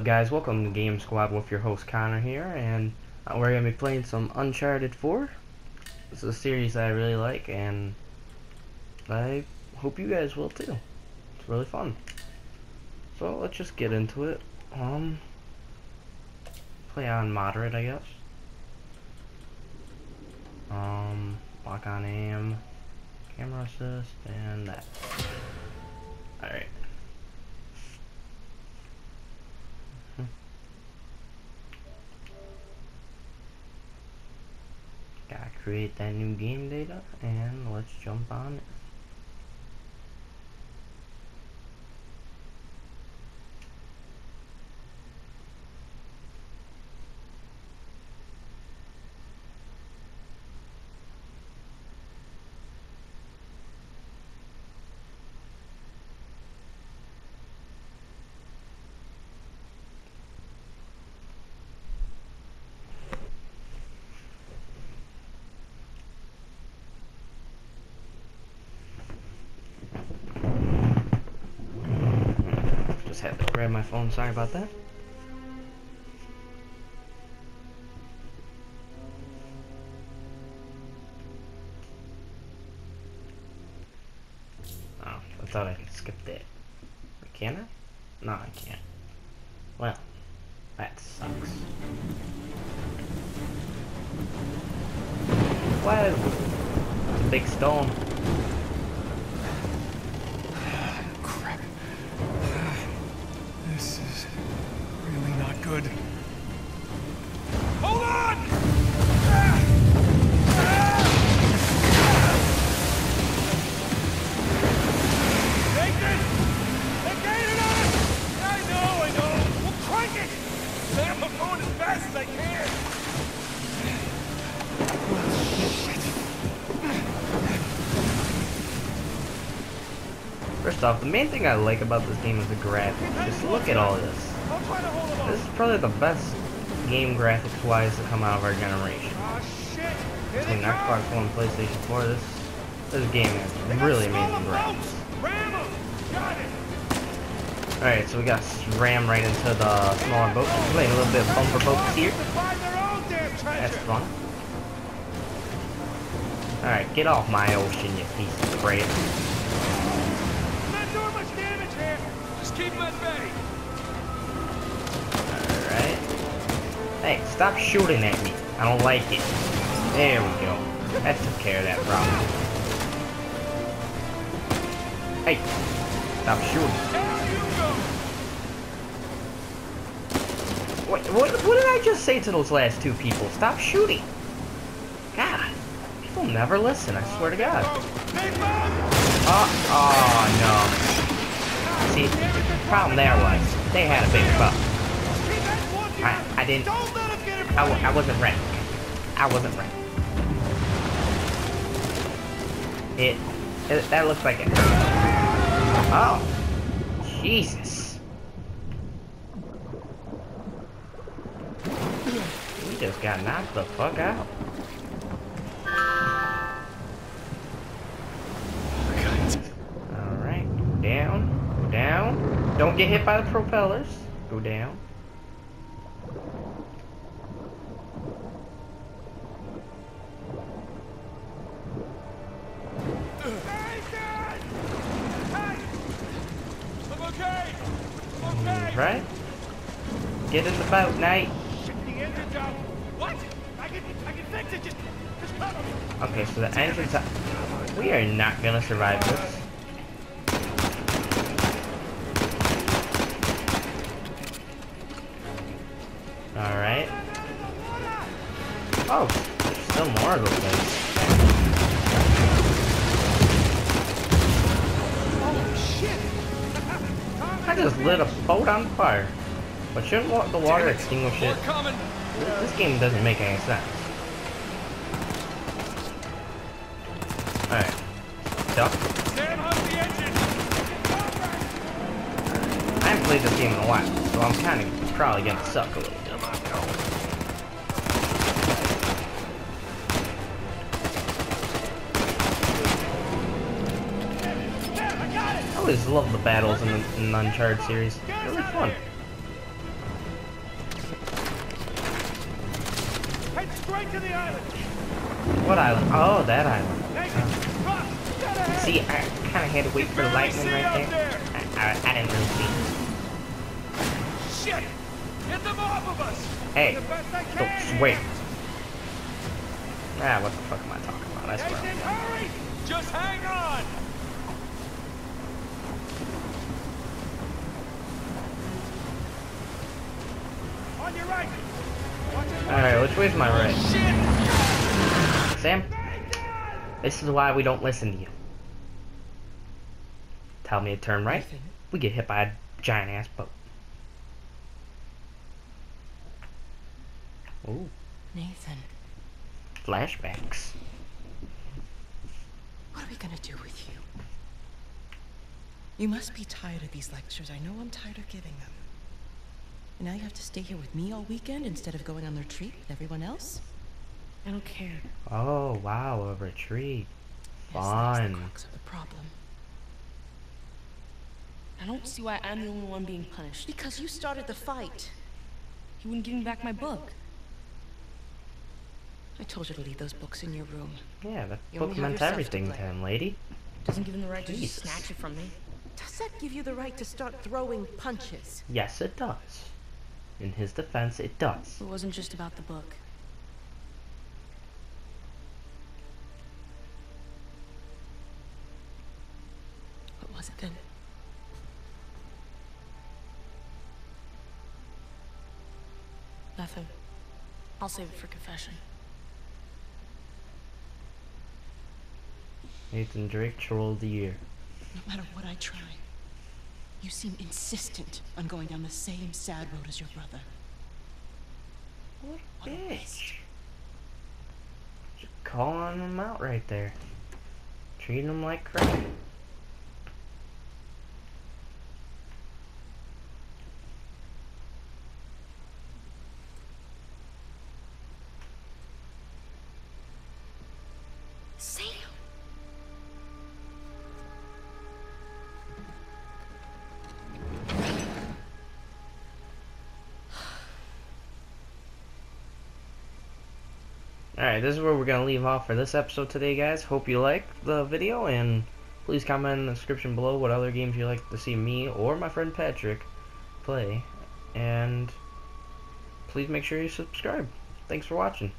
up guys, welcome to Game Squad with your host Connor here, and uh, we're going to be playing some Uncharted 4. This is a series I really like, and I hope you guys will too. It's really fun. So let's just get into it. Um, Play on moderate, I guess. Um, lock on aim, camera assist, and that. Alright. Create that new game data and let's jump on it. Just had to grab my phone, sorry about that. Oh, I thought I could skip that. Can I? No, I can't. Well, that sucks. Whoa! It's a big stone. Really not good. Hold on! Nathan! They're gaining on us! I know, I know. We'll crank it! Sam, I'm going as fast as I can. First off, the main thing I like about this game is the graphics. Just look at all this. I'll try to hold them This is probably the best game graphics wise to come out of our generation. Ah, Between Xbox! One and PlayStation 4, this this game has really amazing graphics. boats! Got it! Alright, so we got ram right into the smaller boat. Playing a little bit of bumper boats here. To find their own damn treasure! That's fun. Alright, get off my ocean, you piece of crap. Not doing much damage here. Just keep them at bay. Hey, stop shooting at me. I don't like it. There we go. That took care of that problem. Hey, stop shooting. What, what, what did I just say to those last two people? Stop shooting. God, people never listen, I swear to God. Oh, oh no. See, the problem there was, they had a big buck. I. I didn't. I, I wasn't ready. I wasn't ready. It, it that looks like it. Oh, Jesus. We just got knocked the fuck out. Alright, go down, go down. Don't get hit by the propellers. Go down. Right? Get in the boat, Nate. Okay, so the engine's out. We are not gonna survive this. Alright. Oh, there's still more of those things. Just lit a boat on fire. But shouldn't wa- the water extinguish it? This game doesn't make any sense. Alright. Duck. Sam, how's the engine? I haven't played this game in a while, so I'm kind of probably gonna suck a little always love the battles in the, in the Uncharted series. They're really fun. Island. What island? Oh, that island. See, I kind of had to wait for the lightning right there. I, I, I didn't really see. Shit! Hit them off of us. Hey, don't swear. Ah, what the fuck am I talking about? I swear. Nathan, hurry! Just hang on. Alright, which way's my right? Sam, this is why we don't listen to you. Tell me to turn right, we get hit by a giant ass boat. Ooh, Nathan, flashbacks. what are we gonna do with you? You must be tired of these lectures. I know I'm tired of giving them. And now you have to stay here with me all weekend instead of going on the retreat with everyone else? I don't care. Oh, wow, a retreat. Yes, that's Fun. the crux of the problem. I don't see why I'm the only one being punished. Because you started the fight. He wouldn't give me back my book. I told you to leave those books in your room. Yeah, that You book meant yourself to everything to him, lady. Doesn't give him the right to just snatch it from me. Does that give you the right to start throwing punches? Yes, it does. In his defense, it does. It wasn't just about the book. What was it then? Nothing. I'll save it for confession. Nathan Drake, Troll of the Year. No matter what I try, you seem insistent on going down the same sad road as your brother. What What bitch. Just calling him out right there. Treating him like crap. Alright, this is where we're going to leave off for this episode today, guys. Hope you liked the video, and please comment in the description below what other games you'd like to see me or my friend Patrick play. And please make sure you subscribe. Thanks for watching.